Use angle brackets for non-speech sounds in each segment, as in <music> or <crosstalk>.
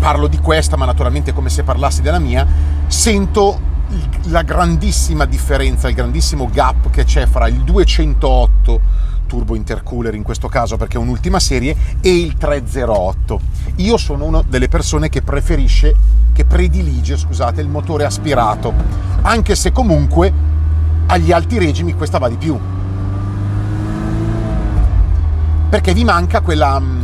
parlo di questa, ma naturalmente come se parlassi della mia, sento la grandissima differenza, il grandissimo gap che c'è fra il 208 turbo intercooler in questo caso perché è un'ultima serie e il 308. Io sono una delle persone che preferisce, che predilige, scusate, il motore aspirato, anche se comunque agli alti regimi questa va di più. Perché vi manca quella, mm,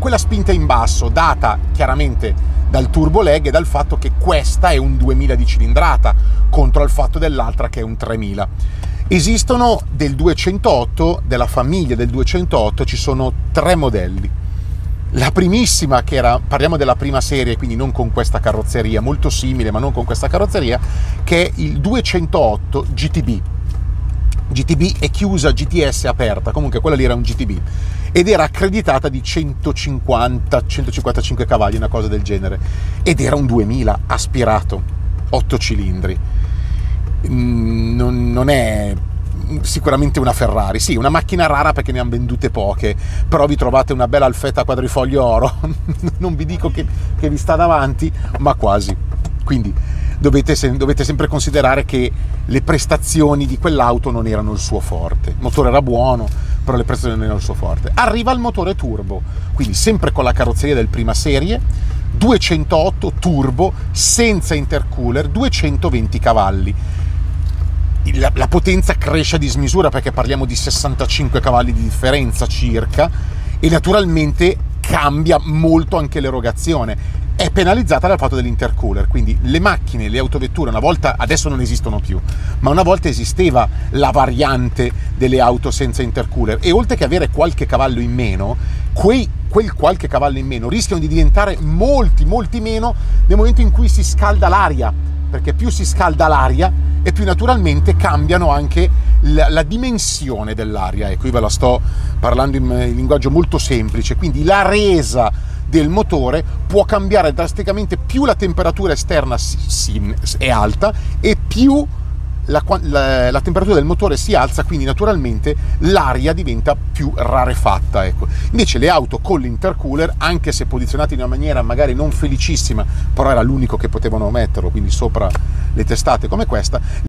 quella spinta in basso, data chiaramente dal turbo leg e dal fatto che questa è un 2000 di cilindrata contro il fatto dell'altra che è un 3000. Esistono del 208, della famiglia del 208, ci sono tre modelli. La primissima, che era, parliamo della prima serie, quindi non con questa carrozzeria, molto simile ma non con questa carrozzeria, che è il 208 GTB. GTB è chiusa, GTS aperta, comunque quella lì era un GTB ed era accreditata di 150-155 cavalli, una cosa del genere, ed era un 2000 aspirato, 8 cilindri. Mm, non, non è sicuramente una Ferrari, sì, una macchina rara perché ne hanno vendute poche, però vi trovate una bella alfetta quadrifoglio oro, <laughs> non vi dico che, che, vi sta davanti, ma quasi. Quindi dovete, dovete, sempre considerare che le prestazioni di quell'auto non erano il suo forte. Il motore era buono, però le prestazioni non erano il suo forte. Arriva il motore turbo, quindi sempre con la carrozzeria del prima serie, 208 turbo senza intercooler, 220 cavalli. La, la, potenza cresce a dismisura perché parliamo di 65 cavalli di differenza circa e naturalmente cambia molto anche l'erogazione è penalizzata dal fatto dell'intercooler, quindi le macchine, le autovetture, una volta, adesso non esistono più, ma una volta esisteva la variante delle auto senza intercooler e oltre che avere qualche cavallo in meno, quei, quel qualche cavallo in meno rischiano di diventare molti, molti meno nel momento in cui si scalda l'aria, perché più si scalda l'aria e più naturalmente cambiano anche la, la dimensione dell'aria. Ecco, io ve la sto parlando in, in linguaggio molto semplice, quindi la resa del motore può cambiare drasticamente più la temperatura esterna è alta e più la, la, la, temperatura del motore si alza, quindi naturalmente l'aria diventa più rarefatta. Ecco. Invece le auto con l'intercooler, anche se posizionate in una maniera magari non felicissima, però era l'unico che potevano metterlo, quindi sopra le testate come questa,